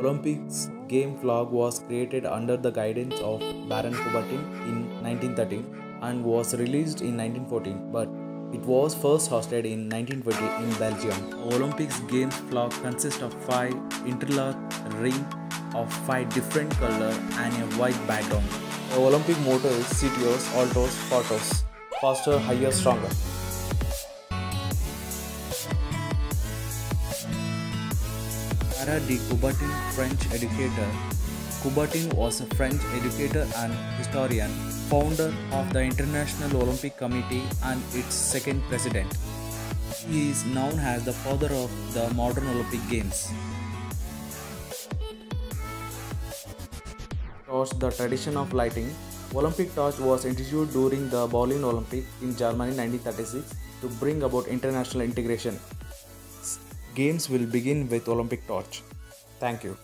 Olympics game flag was created under the guidance of Baron Coubertin in 1913 and was released in 1914, but it was first hosted in 1920 in Belgium. Olympics games flag consists of five interlocked ring of five different color and a white background. The Olympic motto is Citius, Altius, Fortius, faster, higher, stronger. Sarah de Coubertin, French educator. Coubertin was a French educator and historian, founder of the International Olympic Committee and its second president. He is known as the father of the modern Olympic Games. Torch, the tradition of lighting. Olympic torch was introduced during the Berlin Olympic in Germany 1936 to bring about international integration. Games will begin with Olympic torch. Thank you.